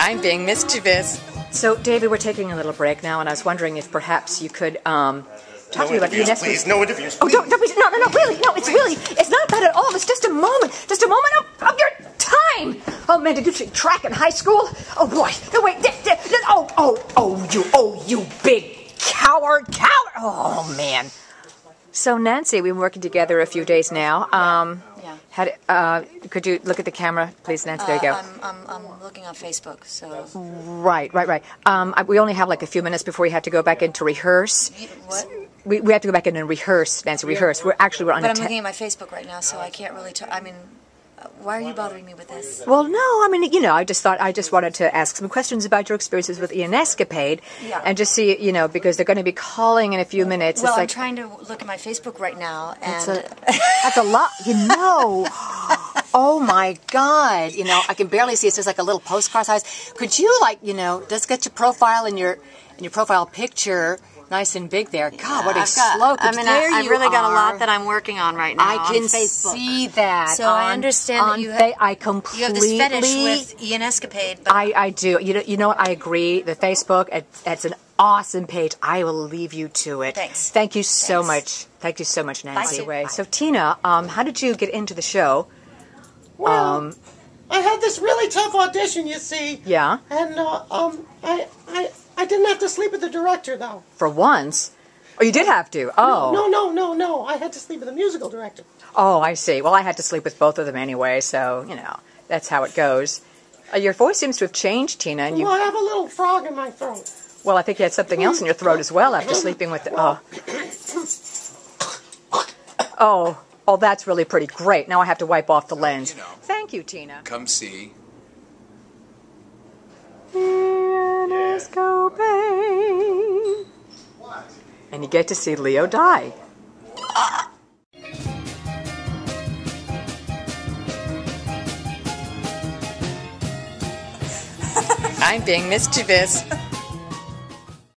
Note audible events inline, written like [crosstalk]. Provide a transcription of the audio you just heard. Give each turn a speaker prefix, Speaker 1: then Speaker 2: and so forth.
Speaker 1: I'm being mischievous. So, David, we're taking a little break now, and I was wondering if perhaps you could um, talk to me about
Speaker 2: interviews,
Speaker 1: UNESCO.
Speaker 2: please. No interviews,
Speaker 1: Oh, don't, don't be, no, no, no, really, no, it's really, it's not that at all. It's just a moment, just a moment of, of your time. Oh man, did you take track in high school? Oh boy, no wait, di- di- di- oh, oh, oh, you, oh, you big coward, coward. Oh man. So Nancy, we've been working together a few days now. Um, Uh, could you look at the camera, please, Nancy? There you go.
Speaker 3: Uh, I'm, I'm, I'm looking on Facebook, so.
Speaker 1: Right, right, right. Um, I- we only have like a few minutes before we have to go back in to rehearse.
Speaker 3: What?
Speaker 1: We, we have to go back in and rehearse, Nancy. Rehearse. We're actually we're on
Speaker 3: But I'm looking at my Facebook right now, so I can't really talk. I mean, why are you bothering me with this?
Speaker 1: Well, no, I mean, you know, I just thought I just wanted to ask some questions about your experiences with Ionescopade,
Speaker 3: Yeah.
Speaker 1: and just see, you know, because they're going to be calling in a few minutes.
Speaker 3: Well,
Speaker 1: it's
Speaker 3: I'm
Speaker 1: like
Speaker 3: trying to look at my Facebook right now,
Speaker 1: that's
Speaker 3: and
Speaker 1: a, that's a lot, you know. [gasps] Oh my God! You know, I can barely see. It's just like a little postcard size. Could you, like, you know, just get your profile and your and your profile picture nice and big there? God, what a
Speaker 3: I've got.
Speaker 1: slow.
Speaker 3: I mean,
Speaker 1: there
Speaker 3: I, I've
Speaker 1: you
Speaker 3: really got a lot that I'm working on right now.
Speaker 1: I
Speaker 3: on
Speaker 1: can
Speaker 3: Facebook.
Speaker 1: see that.
Speaker 3: So I understand that you
Speaker 1: fa-
Speaker 3: have-
Speaker 1: I completely.
Speaker 3: You have this fetish with Ionescopade, but
Speaker 1: I, I do. You know, you know what? I agree. The Facebook, it, it's an awesome page. I will leave you to it.
Speaker 3: Thanks.
Speaker 1: Thank you so
Speaker 3: Thanks.
Speaker 1: much. Thank you so much, Nancy.
Speaker 3: Sue.
Speaker 1: Way. So, Tina, um, how did you get into the show?
Speaker 4: Well,
Speaker 1: Um,
Speaker 4: I had this really tough audition, you see.
Speaker 1: Yeah.
Speaker 4: And uh, um, I, I, I didn't have to sleep with the director though.
Speaker 1: For once. Oh, you did have to. Oh.
Speaker 4: No, no, no, no. I had to sleep with the musical director.
Speaker 1: Oh, I see. Well, I had to sleep with both of them anyway, so you know that's how it goes. Uh, your voice seems to have changed, Tina, and you.
Speaker 4: Well, I have a little frog in my throat.
Speaker 1: Well, I think you had something else in your throat as well after sleeping with. The, oh. [coughs] Oh, oh, that's really pretty great. Now I have to wipe off the lens.
Speaker 5: you know.
Speaker 1: Thank you, Tina.
Speaker 5: Come see.
Speaker 1: And you get to see Leo die.
Speaker 6: I'm being mischievous.